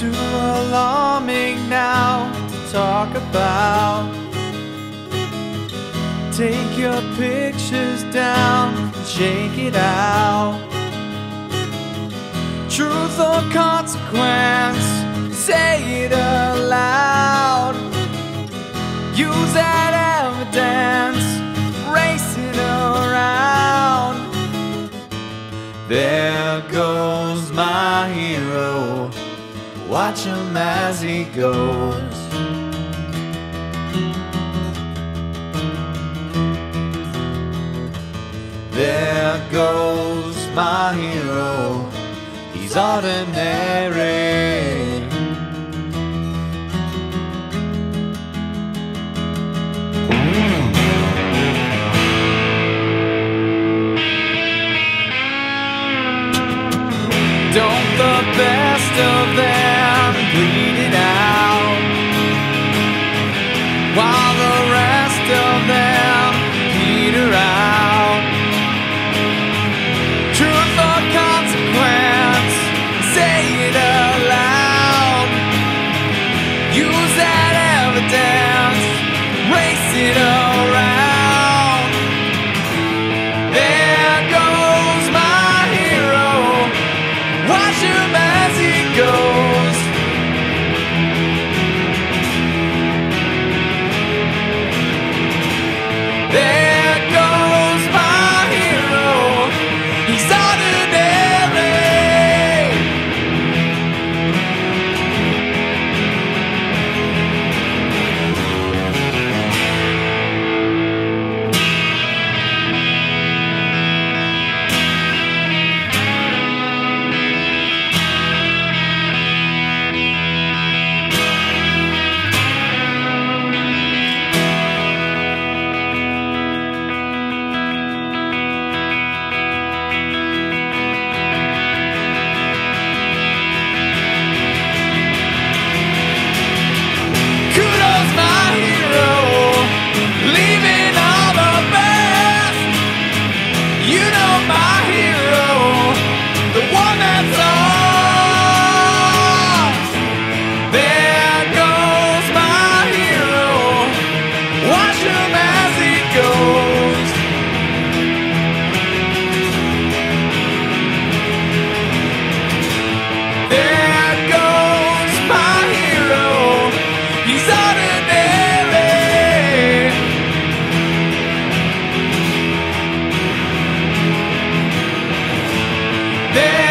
too alarming now to talk about. Take your pictures down and shake it out. Truth or consequence, say it out. watch him as he goes. There goes my hero, he's ordinary. Don't the best of them there.